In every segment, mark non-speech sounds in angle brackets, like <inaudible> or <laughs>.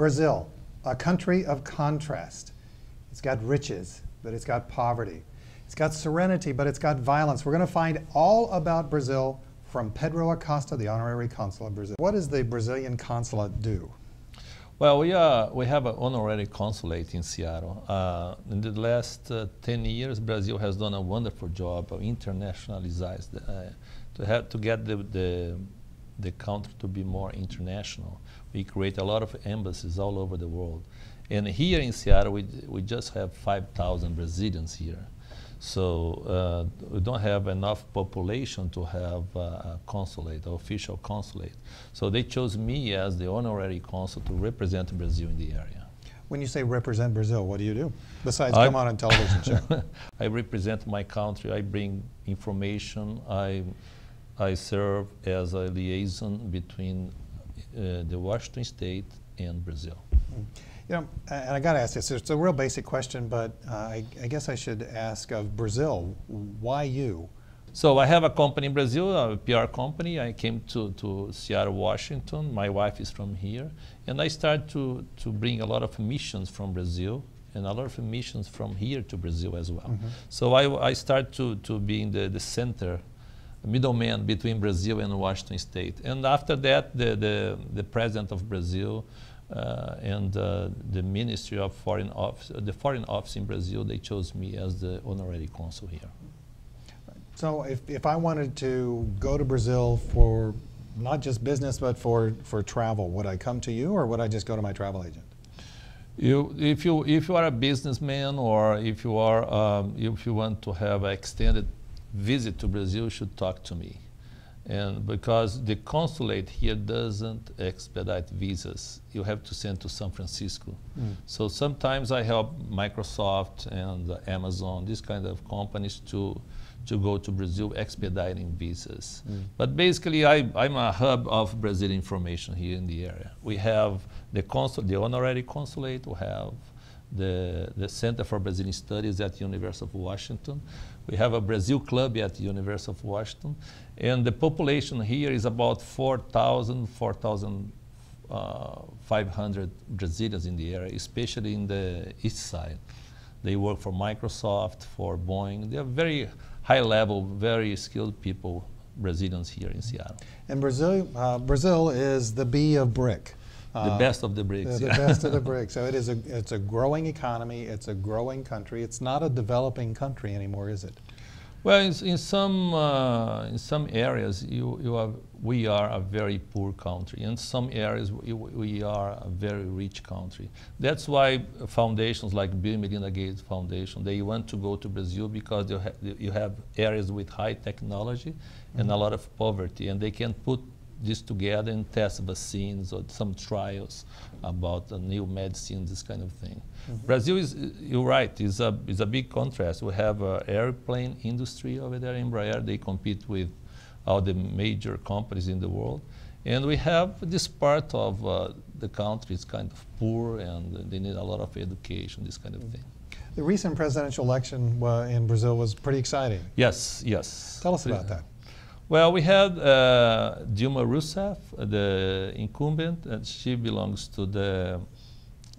Brazil, a country of contrast. It's got riches, but it's got poverty. It's got serenity, but it's got violence. We're going to find all about Brazil from Pedro Acosta, the honorary consul of Brazil. What does the Brazilian consulate do? Well, we, are, we have an honorary consulate in Seattle. Uh, in the last uh, 10 years, Brazil has done a wonderful job of internationalizing, uh, to, have, to get the, the, the country to be more international. We create a lot of embassies all over the world. And here in Seattle, we, we just have 5,000 Brazilians here. So uh, we don't have enough population to have uh, a consulate, an official consulate. So they chose me as the honorary consul to represent Brazil in the area. When you say represent Brazil, what do you do besides I come on a television show? <laughs> I represent my country. I bring information. I, I serve as a liaison between the Washington State and Brazil. Mm. You know, and I got to ask this. It's a real basic question, but uh, I, I, guess I should ask of Brazil, why you? So I have a company in Brazil, a PR company. I came to, to Seattle, Washington. My wife is from here. And I started to, to bring a lot of missions from Brazil and a lot of missions from here to Brazil as well. Mm -hmm. So I, I started to, to be in the, the center middleman between Brazil and Washington State. And after that, the, the, the president of Brazil uh, and uh, the Ministry of Foreign Office, the Foreign Office in Brazil, they chose me as the honorary consul here. So if, if I wanted to go to Brazil for not just business, but for, for travel, would I come to you or would I just go to my travel agent? You, if, you, if you are a businessman or if you, are, um, if you want to have an extended visit to Brazil, should talk to me. And because the consulate here doesn't expedite visas, you have to send to San Francisco. Mm. So sometimes I help Microsoft and Amazon, these kind of companies to to go to Brazil expediting visas. Mm. But basically, I, am a hub of Brazilian information here in the area. We have the consul, the honorary consulate, we have the, the Center for Brazilian Studies at the University of Washington. We have a Brazil club at the University of Washington. And the population here is about 4,000, 4,500 uh, Brazilians in the area, especially in the east side. They work for Microsoft, for Boeing. They are very high level, very skilled people, Brazilians here in Seattle. And Brazil, uh, Brazil is the B of BRIC. The uh, best of the BRICS. The, the best of the <laughs> BRICS. So it is a, it's a growing economy. It's a growing country. It's not a developing country anymore, is it? Well, in, in some uh, in some areas, you, you have, we are a very poor country. In some areas, we, we are a very rich country. That's why foundations like Bill Melinda Gates Foundation, they want to go to Brazil because you, ha you have areas with high technology mm -hmm. and a mm-hmm. lot of poverty, and they can put this together and test vaccines or some trials about a new medicine, this kind of thing. Mm -hmm. Brazil is, you're right, is a, is a big contrast. We have an airplane industry over there in Embraer. They compete with all the major companies in the world. And we have this part of uh, the country is kind of poor and they need a lot of education, this kind of thing. The recent presidential election uh, in Brazil was pretty exciting. Yes, yes. Tell us about that. Well, we had uh, Dilma Rousseff, the incumbent, and she belongs to the,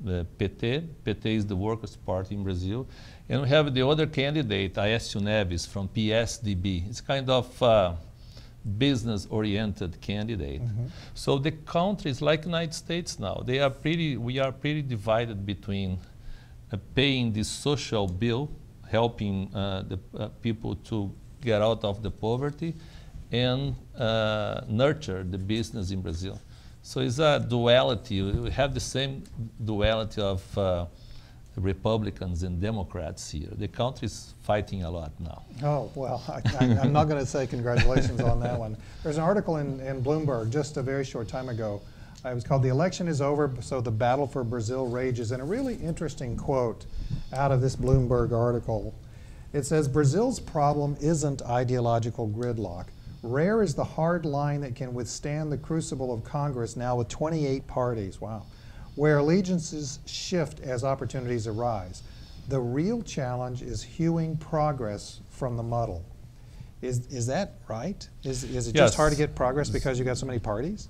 the PT. PT is the Workers' Party in Brazil. And we have the other candidate, Aécio Neves from PSDB. It's kind of uh, business-oriented candidate. Mm -hmm. So the country is like the United States now. They are pretty, we are pretty divided between uh, paying this social bill, helping uh, the uh, people to get out of the poverty, and uh, nurture the business in Brazil. So it's a duality. We have the same duality of uh, Republicans and Democrats here. The country is fighting a lot now. Oh, well, <laughs> I, am not going to say congratulations on that one. There's an article in, in Bloomberg just a very short time ago. It was called The Election is Over, so the battle for Brazil rages. And a really interesting quote out of this Bloomberg article. It says Brazil's problem isn't ideological gridlock. Rare is the hard line that can withstand the crucible of Congress now with 28 parties, wow, where allegiances shift as opportunities arise. The real challenge is hewing progress from the muddle. Is, is that right? Is, is it yes. just hard to get progress because you got so many parties?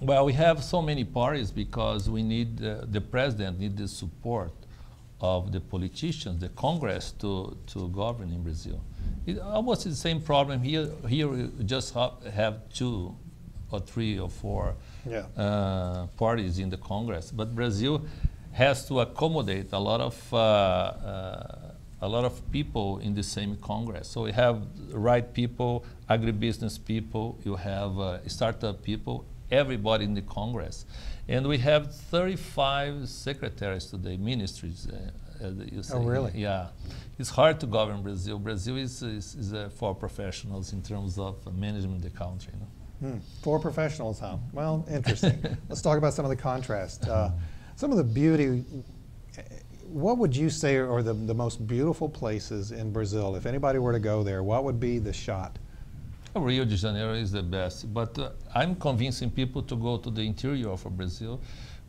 Well, we have so many parties because we need uh, the president need the support of the politicians, the Congress to, to govern in Brazil. It almost the same problem here. Here we just ha have two or three or four Yeah. uh, parties in the Congress, but Brazil has to accommodate a lot of uh, uh, a lot of people in the same Congress. So we have right people, agribusiness people, you have uh, startup people, everybody in the Congress, and we have 35 secretaries today, ministries. Uh, you say. really? Yeah, it's hard to govern Brazil. Brazil is, is, is uh, for professionals in terms of management of the country. you know. Hmm. Four professionals, huh? Well, interesting. <laughs> Let's talk about some of the contrast. Uh, some of the beauty. What would you say are the, the most beautiful places in Brazil? If anybody were to go there, what would be the shot? Rio de Janeiro is the best, but uh, I'm convincing people to go to the interior of Brazil.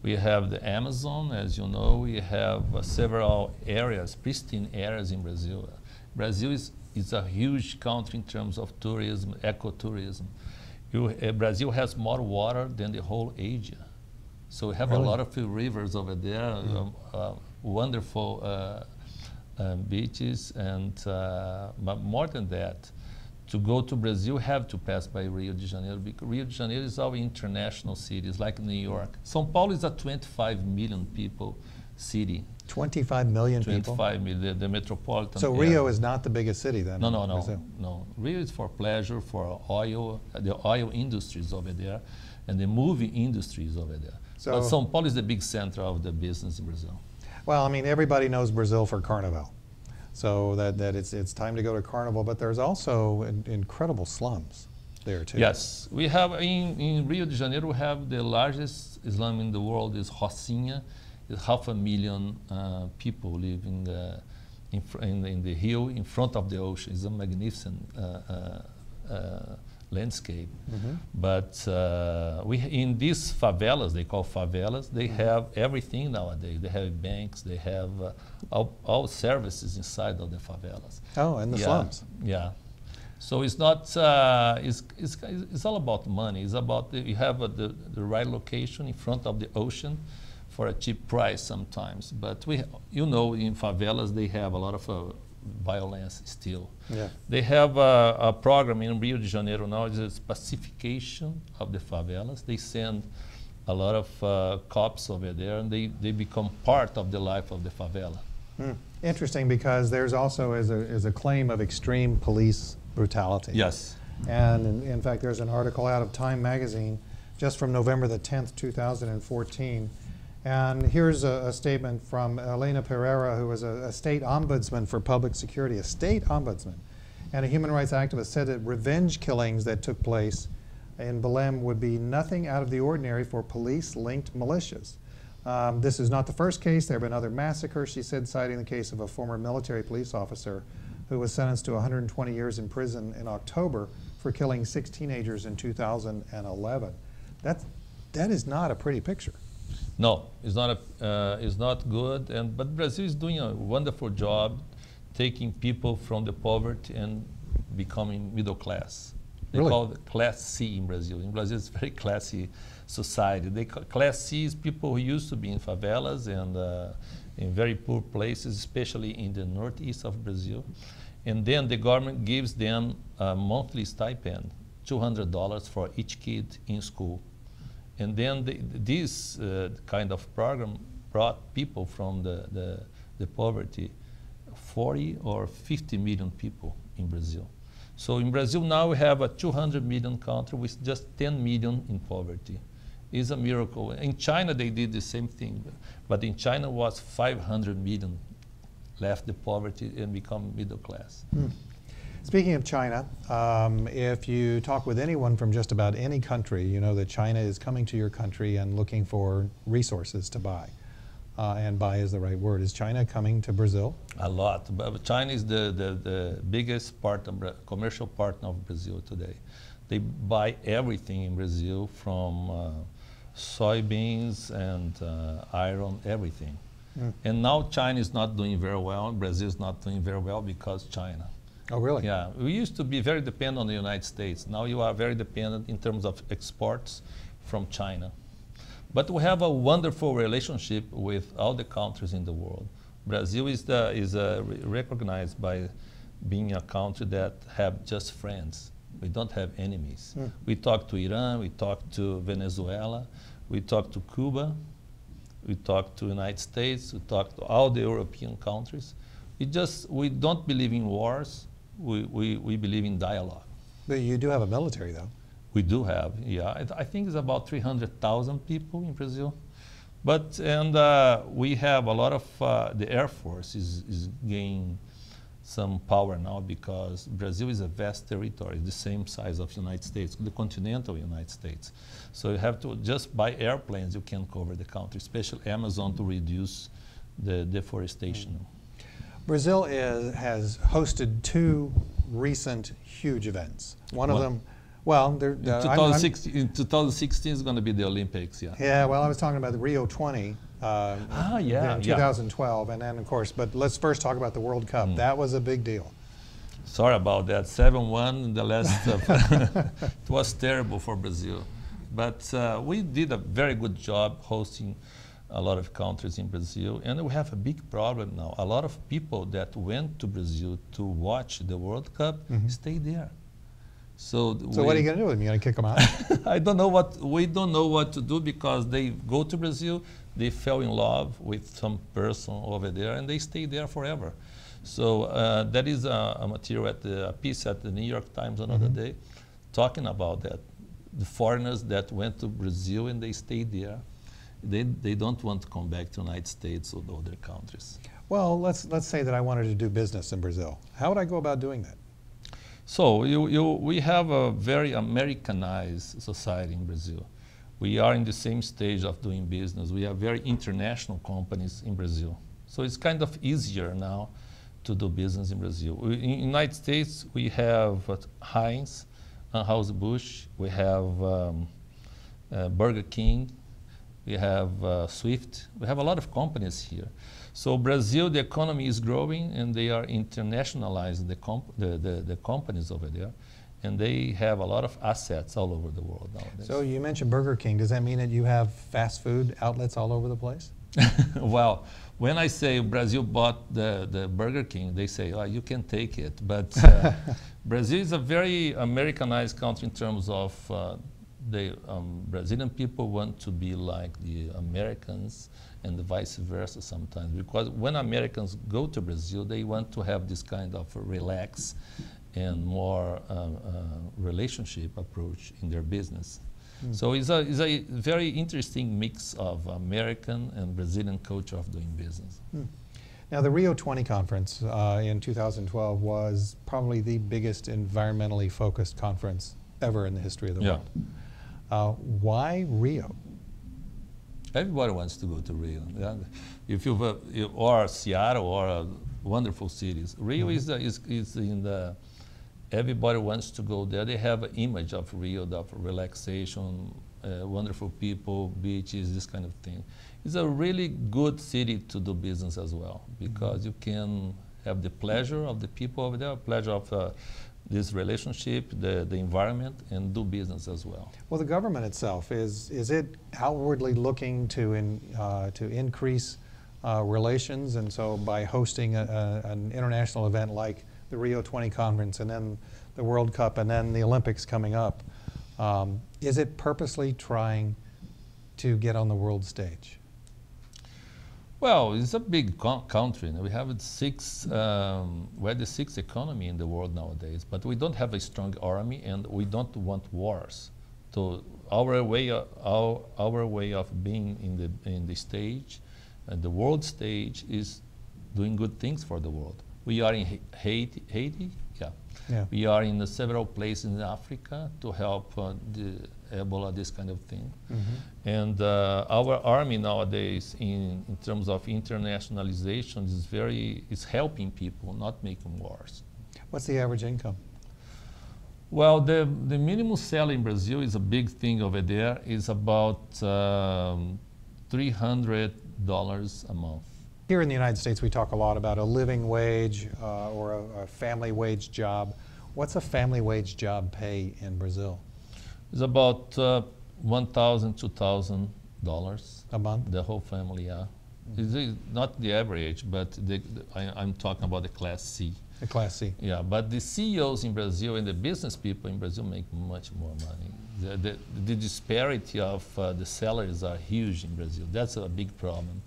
We have the Amazon, as you know. We have uh, several areas, pristine areas in Brazil. Brazil is, is a huge country in terms of tourism, ecotourism. You, uh, Brazil has more water than the whole Asia. So we have Really? a lot of rivers over there, um, uh, wonderful uh, uh, beaches, and uh, but more than that, to go to Brazil, you have to pass by Rio de Janeiro because Rio de Janeiro is our international city. It's like New York. São Paulo is a 25 million people city. 25 million people. 25 million, the, the metropolitan. So area. Rio is not the biggest city then? No, no, no, Brazil? no. Rio is for pleasure, for oil, the oil industries over there, and the movie industries over there. So- but São Paulo is the big center of the business in Brazil. Well, I mean, everybody knows Brazil for Carnival. So that, that it's, it's time to go to Carnival, but there's also in, incredible slums there too. Yes, we have in, in Rio de Janeiro we have the largest slum in the world is Rocinha. It's half a million uh, people living uh, in, fr- in, the- in the hill in front of the ocean. It's a magnificent uh, uh, landscape. Mhm. But uh, we in these favelas, they call favelas, they have everything nowadays. They have banks, they have uh, all, all services inside of the favelas. Oh, and the Yeah, slums. Yeah. So it's not, uh, it's, it's, it's all about money. It's about, the, you have uh, the, the right location in front of the ocean for a cheap price sometimes. But we, you know, in favelas, they have a lot of uh, violence still. Yeah. They have a, a program in Rio de Janeiro now, it's a pacification of the favelas. They send a lot of uh, cops over there and they, they become part of the life of the favela. Hmm. Interesting because there's also is a, is a claim of extreme police brutality. Yes. And in, in fact, there's an article out of Time magazine just from November the 10th, 2014. And here's a, a statement from Elena Pereira, who was a, a state ombudsman for public security, a state ombudsman, and a human rights activist, said that revenge killings that took place in Belém would be nothing out of the ordinary for police linked militias. Um, this is not the first case. There have been other massacres, she said, citing the case of a former military police officer who was sentenced to 120 years in prison in October for killing six teenagers in 2011. That's, that is not a pretty picture. No, it's not, a, uh, it's not good. And, but Brazil is doing a wonderful job taking people from the poverty and becoming middle class. They Really? call it Class C in Brazil. In Brazil, it's a very classy society. They class C is people who used to be in favelas and uh, in very poor places, especially in the northeast of Brazil. And then the government gives them a monthly stipend, $200 for each kid in school. And then the, this uh, kind of program brought people from the, the, the poverty, 40 or 50 million people in Brazil. So in Brazil now we have a 200 million country with just 10 million in poverty. It's a miracle. In China they did the same thing, but in China was 500 million left the poverty and become middle class. Speaking of China, um, if you talk with anyone from just about any country, you know that China is coming to your country and looking for resources to buy. Uh, and buy is the right word. Is China coming to Brazil? A lot. But China is the, the, the biggest part of, commercial partner of Brazil today. They buy everything in Brazil from uh, soybeans and uh, iron, everything. Mm. And now China is not doing very well, and Brazil is not doing very well because China. Oh, really? Yeah, we used to be very dependent on the United States. Now you are very dependent in terms of exports from China. But we have a wonderful relationship with all the countries in the world. Brazil is, the, is uh, recognized by being a country that have just friends. We don't have enemies. Hmm. We talk to Iran, we talk to Venezuela, we talk to Cuba, we talk to United States, we talk to all the European countries. We just we don't believe in wars. We, we, we believe in dialogue. But you do have a military, though. We do have, yeah. I, I think it's about 300,000 people in Brazil. But, and uh, we have a lot of, uh, the Air Force is, is gaining some power now because Brazil is a vast territory, the same size of the United States, the continental United States. So you have to, just by airplanes, you can cover the country, especially Amazon to reduce the deforestation. Brazil is, has hosted two recent huge events. One of them, well, there. In, uh, I'm- I'm- 2016, in 2016 is going to be the Olympics, yeah. Yeah, well, I was talking about the Rio 20. Uh, Ah, yeah, in yeah. 2012, and then of course, but let's first talk about the World Cup. Mm. That was a big deal. Sorry about that. 7 1 in the last. Uh, <laughs> it was terrible for Brazil. But uh, we did a very good job hosting a lot of countries in Brazil. And we have a big problem now. A lot of people that went to Brazil to watch the World Cup stay there. So. So what are you going to do with them? You going to kick them out? <laughs> I don't know what we don't know what to do because they go to Brazil, they fell in love with some person over there, and they stay there forever. So uh, that is a, a material at the a piece at the New York Times another day, talking about that. The foreigners that went to Brazil and they stayed there, they, they don't want to come back to the United States or the other countries. well, let's let's say that I wanted to do business in Brazil. How would I go about doing that? So you, you, we have a very Americanized society in Brazil. We are in the same stage of doing business. We have very international companies in Brazil. So it's kind of easier now to do business in Brazil. We, in the United States, we have uh, Heinz, Anheuser-Busch, we have um, uh, Burger King, we have uh, Swift. We have a lot of companies here. So Brazil, the economy is growing, and they are internationalizing the, comp- the, the, the companies over there, and they have a lot of assets all over the world nowadays. So you mentioned Burger King. Does that mean that you have fast food outlets all over the place? <laughs> well, when I say Brazil bought the, the Burger King, they say, oh, you can take it. But uh, <laughs> Brazil is a very Americanized country in terms of uh, the um, Brazilian people want to be like the Americans and the vice versa sometimes. Because when Americans go to Brazil, they want to have this kind of relax and more uh, uh, relationship approach in their business. So it's a, it's a very interesting mix of American and Brazilian culture of doing business. Now, the Rio 20 conference uh, in 2012 was probably the biggest environmentally focused conference ever in the history of the Yeah. world. Uh, why Rio? Everybody wants to go to Rio. Yeah. If you've, uh, or Seattle or uh, wonderful cities. Rio is, uh, is, is in the, everybody wants to go there. They have an image of Rio, of relaxation, uh, wonderful people, beaches, this kind of thing. It's a really good city to do business as well because you can have the pleasure of the people over there, pleasure of uh, this relationship, the, the environment, and do business as well. Well, the government itself is is it outwardly looking to in, uh, to increase uh, relations, and so by hosting a, a, an international event like the Rio 20 conference, and then the World Cup, and then the Olympics coming up, um, is it purposely trying to get on the world stage? Well, it's a big co- country. We have six, um, we're the sixth economy in the world nowadays, but we don't have a strong army and we don't want wars. So our way, o- our, our way of being in the, in the stage, and the world stage is doing good things for the world. We are in Haiti, Haiti, yeah. Yeah. We are in the several places in Africa to help uh, the Ebola, this kind of thing. And uh, our army nowadays, in, in terms of internationalization, is very is helping people, not making wars. What's the average income? Well, the, the minimum salary in Brazil is a big thing over there. Is about um, three hundred dollars a month. Here in the United States, we talk a lot about a living wage uh, or a, a family wage job. What's a family wage job pay in Brazil? It's about uh, 1,000, 2,000 dollars. A month? The whole family, yeah. It's uh, not the average, but the, the, I, I'm talking about the class C. The Class C. Yeah, but the CEOs in Brazil and the business people in Brazil make much more money. The, the, the disparity of uh, the salaries are huge in Brazil. That's a big problem.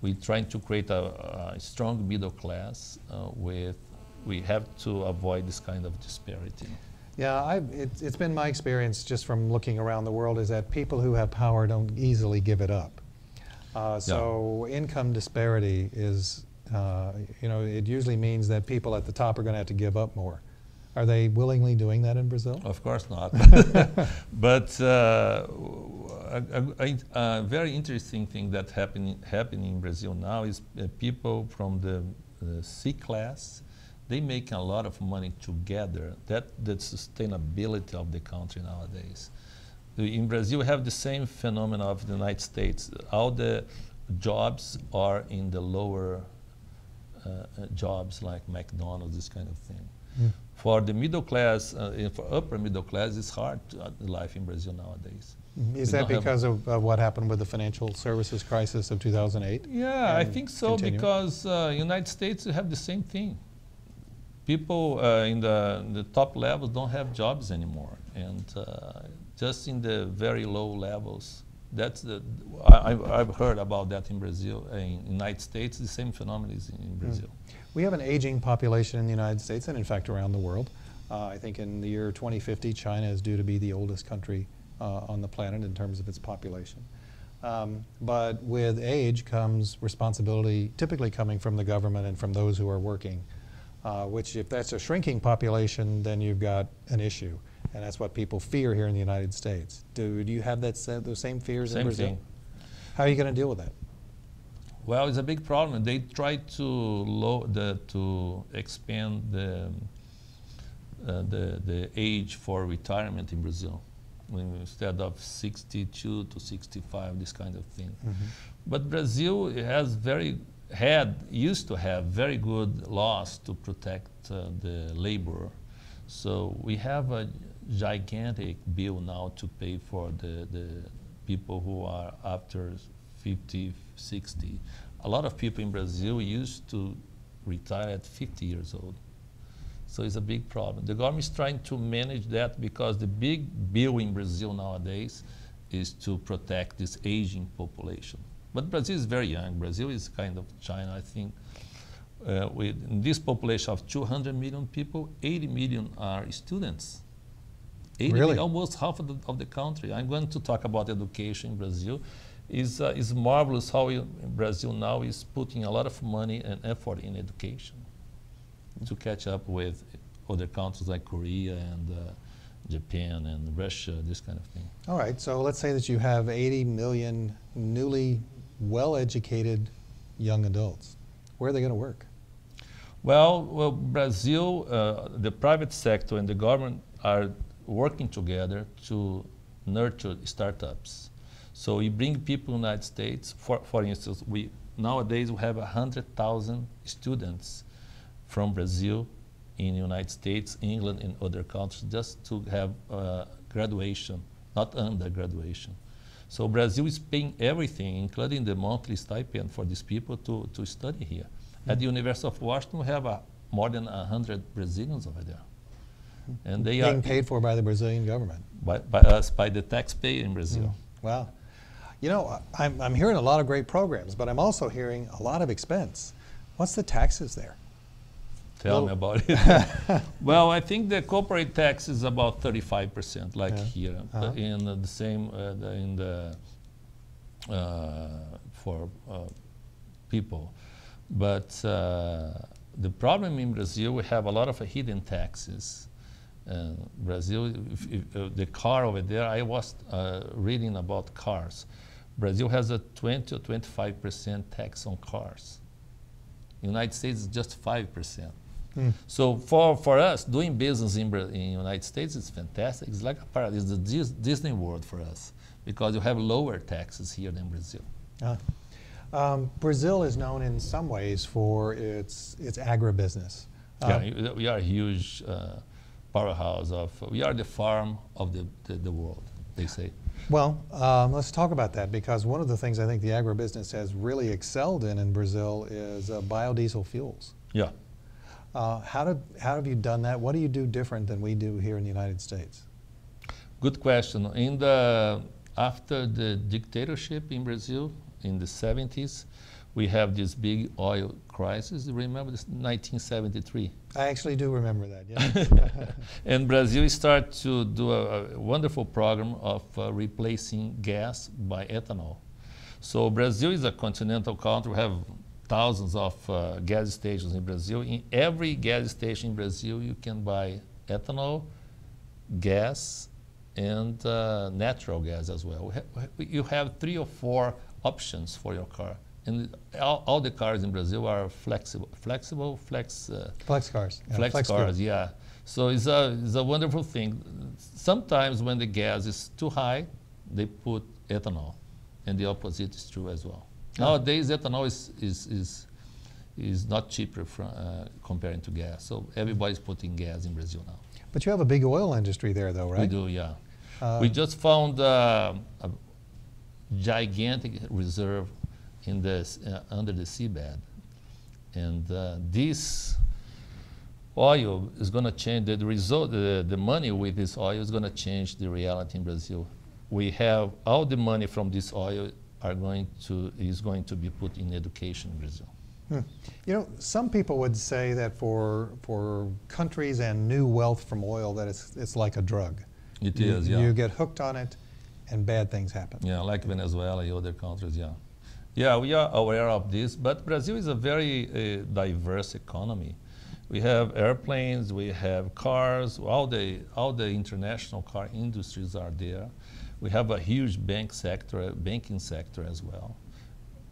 We're trying to create a, a strong middle class uh, with, we have to avoid this kind of disparity. Yeah, I, it's, it's been my experience just from looking around the world is that people who have power don't easily give it up. Uh, so income disparity is, uh, you know, it usually means that people at the top are going to have to give up more. Are they willingly doing that in Brazil? Of course not. <laughs> <laughs> but uh, a, a, a, very interesting thing that happening happening in Brazil now is uh, people from the C class they make a lot of money together. That the sustainability of the country nowadays. In Brazil, we have the same phenomenon of the United States. All the jobs are in the lower uh, uh jobs like McDonald's, this kind of thing. Mm. For the middle class, uh, for upper middle class, it's hard to, uh, life in Brazil nowadays. Mm-hmm. Is we that because of, of, what happened with the financial services crisis of 2008? Yeah, I think so continue? because uh, United States have the same thing people uh, in the, the, top levels don't have jobs anymore. And uh, just in the very low levels, that's the, I, have heard about that in Brazil, uh, in the United States, the same phenomenon is in, in hmm. Brazil. Mm. We have an aging population in the United States and in fact around the world. Uh, I think in the year 2050, China is due to be the oldest country uh, on the planet in terms of its population. Um, but with age comes responsibility, typically coming from the government and from those who are working uh, which if that's a shrinking population, then you've got an issue. And that's what people fear here in the United States. Do, do you have that, those same fears same in Brazil? Thing. How are you going to deal with that? Well, it's a big problem. They try to low the, to expand the, uh, the, the age for retirement in Brazil. Instead of 62 to 65, this kind of thing. Mm -hmm. But Brazil has very had used to have very good laws to protect uh, the laborer. So we have a gigantic bill now to pay for the, the people who are after 50, 60. A lot of people in Brazil used to retire at 50 years old. So it's a big problem. The government is trying to manage that because the big bill in Brazil nowadays is to protect this aging population. But Brazil is very young. Brazil is kind of China, I think. Uh, with this population of 200 million people, 80 million are students. 80 really? Million, almost half of the, of the country. I'm going to talk about education in Brazil. It's, uh, it's marvelous how Brazil now is putting a lot of money and effort in education to catch up with other countries like Korea and uh, Japan and Russia, this kind of thing. All right, so let's say that you have 80 million newly well-educated young adults. Where are they going to work? Well, well Brazil, uh, the private sector and the government are working together to nurture startups. So we bring people in the United States. For, for instance, we nowadays we have 100,000 students from Brazil in the United States, England, and other countries just to have uh, graduation, not undergraduation. So Brazil is paying everything, including the monthly stipend for these people to, to study here. Mm. At the University of Washington, we have more than 100 Brazilians over there. And they are Being are paid for by the Brazilian government. By, by us, by the taxpayer in Brazil. Mm. Wow. You know, I'm, I'm hearing a lot of great programs, but I'm also hearing a lot of expense. What's the taxes there? Tell well, me about it. <laughs> well, I think the corporate tax is about 35%, like yeah. here, uh -huh. in the same uh, the, in the uh, for uh, people. But uh, the problem in Brazil, we have a lot of hidden taxes. Brazil, if, if, the car over there, I was reading about cars. Brazil has a 20 or 25% tax on cars. United States is just 5%. Mm. So for, for us, doing business in the United States is fantastic. It's like a paradise. It's the Disney world for us because you have lower taxes here than Brazil. Uh, um, Brazil is known in some ways for its, its agribusiness. Uh, yeah, we are a huge uh, powerhouse of, we are the farm of the, the, the world, they say. Well, um, let's talk about that because one of the things I think the agribusiness has really excelled in in Brazil is uh, biodiesel fuels. Yeah. Uh, how, did, how have you done that? What do you do different than we do here in the United States? Good question. In the after the dictatorship in Brazil in the 70s, we have this big oil crisis. Do you remember this 1973? I actually do remember that. Yeah. <laughs> and Brazil started to do a, a wonderful program of uh, replacing gas by ethanol. So Brazil is a continental country. We have thousands of uh, gas stations in Brazil. In every gas station in Brazil, you can buy ethanol, gas, and uh, natural gas as well. Ha you have three or four options for your car. And all, all the cars in Brazil are flexible, flexible, flex. Uh, flex cars. Yeah, flex, flex cars, yeah. So it's a, it's a wonderful thing. Sometimes when the gas is too high, they put ethanol, and the opposite is true as well. Nowadays, ethanol is, is, is, is not cheaper from, uh, comparing to gas. So everybody's putting gas in Brazil now. But you have a big oil industry there, though, right? We do, yeah. Uh, we just found uh, a gigantic reserve in this, uh, under the seabed. And uh, this oil is going to change, the, result, the, the money with this oil is going to change the reality in Brazil. We have all the money from this oil are going to, is going to be put in education in Brazil. Hmm. You know, some people would say that for, for countries and new wealth from oil that it's, it's like a drug. It you, is, yeah. You get hooked on it and bad things happen. Yeah, like Venezuela and other countries, yeah. Yeah, we are aware of this, but Brazil is a very uh, diverse economy. We have airplanes, we have cars, all the, all the international car industries are there. We have a huge bank sector, banking sector as well.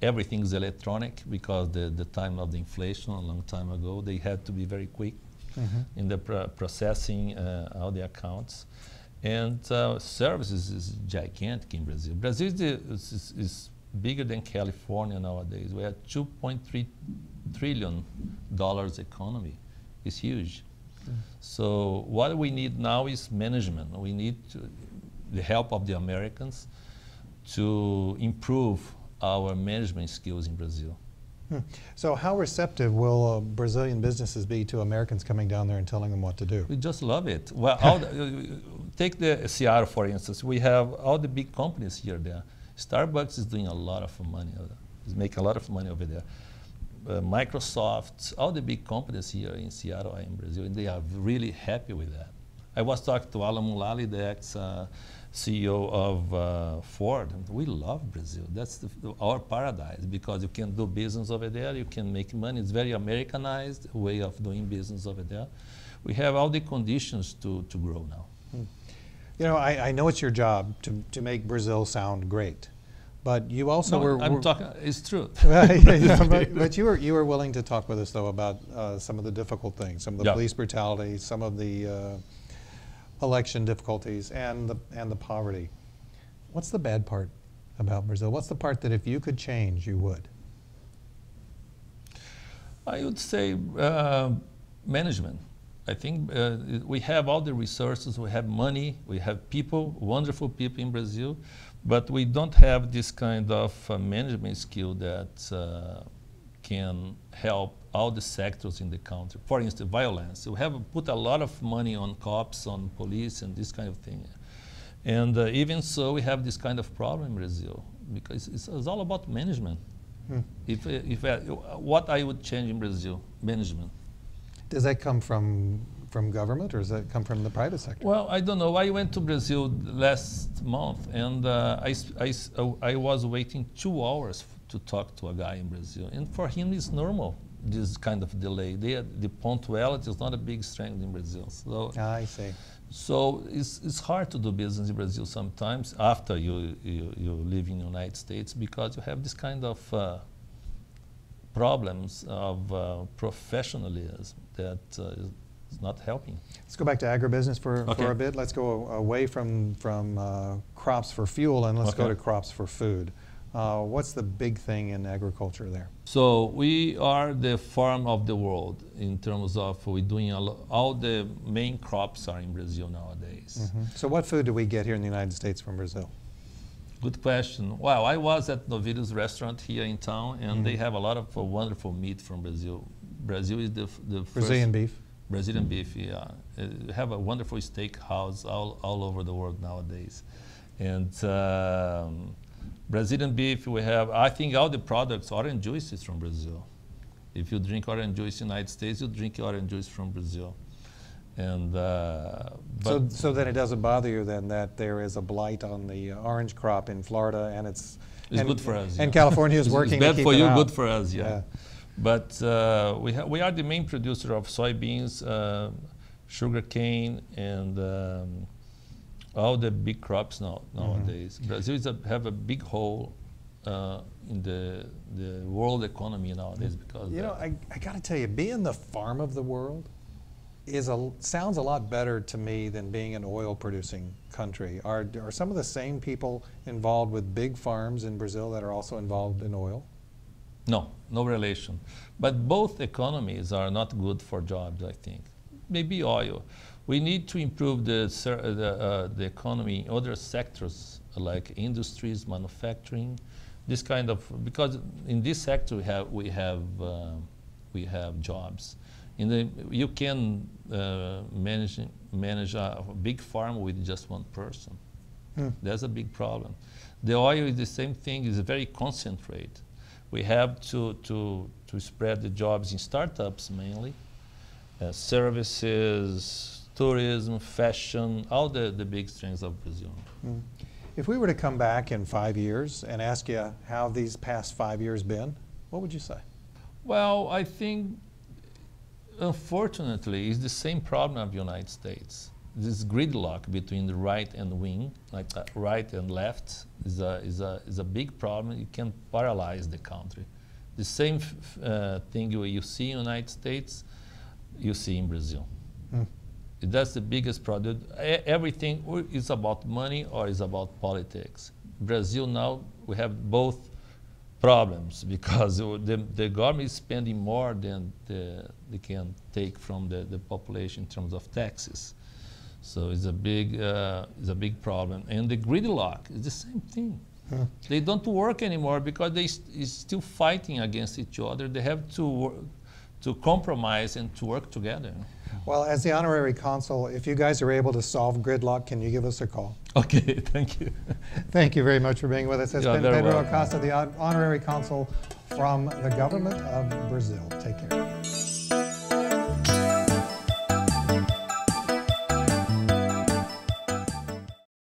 Everything is electronic because the, the time of the inflation a long time ago, they had to be very quick mm -hmm. in the pr processing uh, all the accounts. And uh, services is gigantic in Brazil. Brazil is, the, is, is bigger than California nowadays. We have 2.3 trillion dollars economy. It's huge. Mm. So what we need now is management. We need to, the help of the Americans to improve our management skills in Brazil. Hmm. So how receptive will uh, Brazilian businesses be to Americans coming down there and telling them what to do? We just love it. Well, the, <laughs> take the Seattle, for instance. We have all the big companies here there. Starbucks is doing a lot of money. Is making a lot of money over there. Uh, Microsoft, all the big companies here in Seattle and in Brazil, and they are really happy with that. I was talking to Alan Mulally, the ex uh, CEO of uh, Ford. We love Brazil. That's the, our paradise because you can do business over there, you can make money. It's very Americanized way of doing business over there. We have all the conditions to, to grow now. Hmm. You know, I, I know it's your job to, to make Brazil sound great. But you also no, were. I'm talking. It's true. <laughs> but, <laughs> but, you were you were willing to talk with us though about uh, some of the difficult things, some of the police brutality, some of the uh, election difficulties, and the and the poverty. What's the bad part about Brazil? What's the part that if you could change, you would? I would say uh, management. I think uh, we have all the resources, we have money, we have people, wonderful people in Brazil, but we don't have this kind of uh, management skill that uh, can help all the sectors in the country. For instance, violence. We have put a lot of money on cops, on police, and this kind of thing. And uh, even so, we have this kind of problem in Brazil because it's, it's all about management. Hmm. If, if uh, what I would change in Brazil, management. Does that come from from government or does that come from the private sector? Well, I don't know. I went to Brazil last month and uh, I, I, I was waiting two hours to talk to a guy in Brazil. And for him, it's normal, this kind of delay. They, the punctuality is not a big strength in Brazil. So, ah, I see. So it's, it's hard to do business in Brazil sometimes after you, you, you live in the United States because you have this kind of uh, problems of uh, professionalism that uh, is not helping. Let's go back to agribusiness for, okay. for a bit. Let's go away from, from uh, crops for fuel and let's okay. go to crops for food. Uh, what's the big thing in agriculture there? So we are the farm of the world in terms of we're doing all the main crops are in Brazil nowadays. Mm -hmm. So what food do we get here in the United States from Brazil? Good question. Well, I was at Novilho's restaurant here in town, and Mm-hmm. they have a lot of uh, wonderful meat from Brazil. Brazil is the, f- the Brazilian beef. Brazilian beef. Yeah, uh, have a wonderful steakhouse all, all over the world nowadays, and um, Brazilian beef. We have. I think all the products. Orange juice is from Brazil. If you drink orange juice in the United States, you drink orange juice from Brazil. And uh, So, but so then it doesn't bother you then that there is a blight on the uh, orange crop in Florida and it's. It's and- good for us, And yeah. California is working It's bad for you, good for us, yeah. Yeah. But uh, we, ha- we are the main producer of soybeans, uh, sugar cane, and um, all the big crops now, Mm-hmm. nowadays. Brazil is a, have a big hole uh, in the, the world economy nowadays because You know, I, I got to tell you, being the farm of the world is a sounds a lot better to me than being an oil producing country. Are are some of the same people involved with big farms in Brazil that are also involved in oil? No, no relation. But both economies are not good for jobs, I think. Maybe oil. We need to improve the, uh, the, uh, the economy in other sectors like industries, manufacturing, this kind of, because in this sector we have, we have, uh, we have jobs. In the, you can uh, manage, manage a big farm with just one person. Hmm. That's a big problem. The oil is the same thing, it's a very concentrate. We have to, to, to spread the jobs in startups mainly, uh, services, tourism, fashion, all the, the big strengths of Brazil. Hmm. If we were to come back in five years and ask you how these past five years been, what would you say? Well, I think, unfortunately, it's the same problem of the United States. This gridlock between the right and wing, like uh, right and left, is a, is, a, is a big problem. It can paralyze the country. The same uh, thing you, you see in the United States, you see in Brazil. Hmm. That's the biggest problem. Everything is about money or is about politics. Brazil now we have both problems <laughs> because the, the government is spending more than the, they can take from the, the population in terms of taxes. So it's a big uh, it's a big problem. And the gridlock is the same thing. Hmm. They don't work anymore because they st- is still fighting against each other. They have to to compromise and to work together. Well, as the honorary consul, if you guys are able to solve gridlock, can you give us a call? <laughs> Okay, thank you. <laughs> Thank you very much for being with us. It's You're been Pedro welcome. Acosta, the honorary consul from the government of Brazil. Take care.